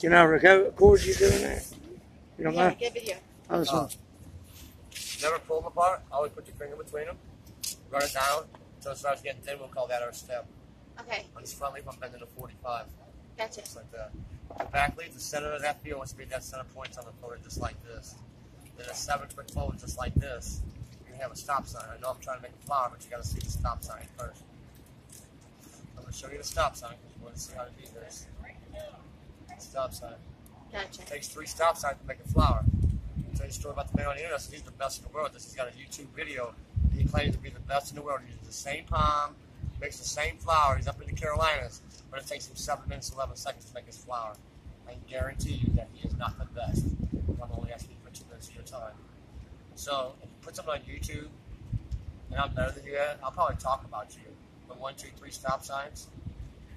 Can I record record you doing that? You don't Yeah, mind? get video. I just want, Never pull them apart. Always put your finger between them. Run it down until it starts getting thin. We'll call that our stem. Okay, On this front leaf, I'm bending to 45. gotcha. Just like that. The back leaf, the center of that field wants to be that center point on the photo, just like this. Then a seven foot forward, just like this. You have a stop sign. I know I'm trying to make a flower, but you got to see the stop sign first. I'm going to show you the stop sign because you want to see how to do this. Stop sign. Gotcha. It takes three stop signs to make a flower. I'll tell you a story about the man on the internet. So he's the best in the world. This he's got a YouTube video. He claims to be the best in the world. He uses the same palm, makes the same flower. He's up in the Carolinas, but it takes him seven minutes, eleven seconds to make his flower. I can guarantee you that he is not the best. I'm only asking you for two minutes of your time. So if you put something on YouTube, and I'm better than you at, I'll probably talk about you. But one, two, three stop signs.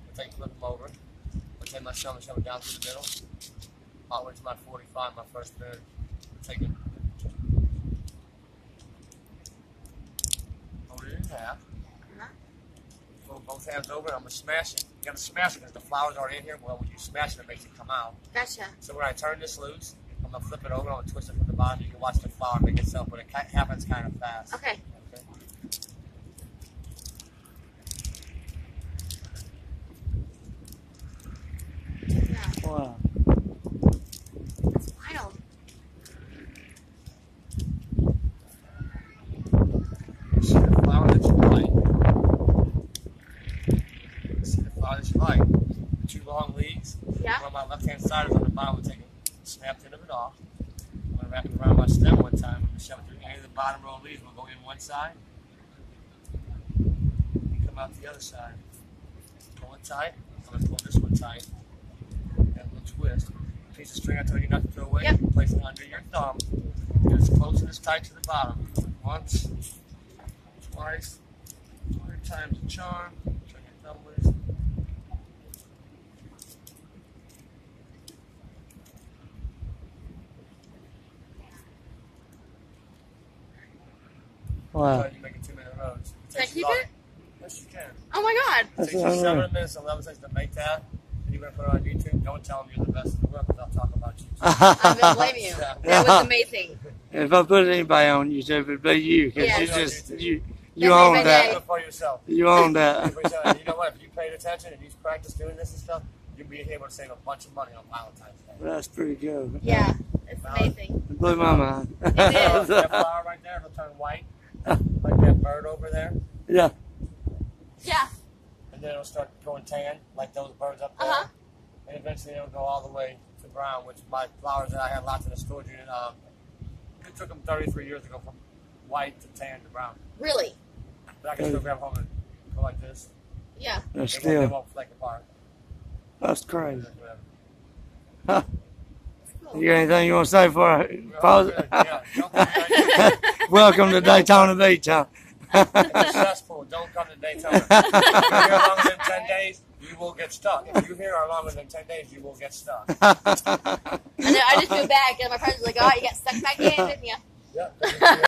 We'll take flip them over. We'll take my shovel, shovel down through the middle all the way to my 45, my first bid. Take it. Hold it in half. Uh-huh. Fold both hands over, and I'm gonna smash it. You gotta smash it because the flower's already in here. Well, when you smash it, it makes it come out. Gotcha. So when I turn this loose, I'm gonna flip it over, I'm gonna twist it from the bottom. You can watch the flower make itself, but it happens kind of fast. Okay. Okay. Yeah, wow. it's wild. See the flower that you like. See the flower that you like. The two long leaves. Yeah. Well, my left hand side is on the bottom. We'll take a snap end of it off. I'm going to wrap it around my stem one time. I'm going to shove it through any of the bottom row of leaves. We'll go in one side. Come out the other side. Pull it tight. I'm going to pull this one tight. And a little twist. Piece of string I told you not to throw away. Yep. Place it under your thumb. Get as close and as tight to the bottom. Once, twice, three times the charm. Turn your thumb loose. Wow. Try you making two minute roads. Can I keep it? Yes, you can. Oh my god. It takes you seven minutes and 11 seconds to make that. And you're going to put it on YouTube. Don't tell them you're the best in the world because I'll talk about you. I don't blame you. That was amazing. If I put anybody on YouTube, it'd be you because Yeah. you just you you own made my Do that. for yourself. You own that. it for yourself. And you know what? If you paid attention and you practice doing this and stuff, you'd be able to save a bunch of money on Valentine's Day. That's pretty good. Yeah, it's amazing. It blew my mind. So, that flower right there, it'll turn white, like that bird over there. yeah. Yeah. And then it'll start going tan, like those birds up there. Uh-huh. And eventually it'll go all the way to brown, which my flowers that I had lots in the storage unit, um, it took them 33 years to go from white to tan to brown. Really? But I can still grab home and go like this. Yeah. That's They won't, they won't flake apart. that's crazy. Whatever. You got anything you want to say for I pause? Yeah, don't come to Welcome to Daytona Beach, huh? Don't come to Daytona. If you're here longer than 10 days, you will get stuck. If you here are longer than 10 days, you will get stuck. I know. I just flew back, and my friends were like, "Oh, you got stuck back in, didn't you?" Yep.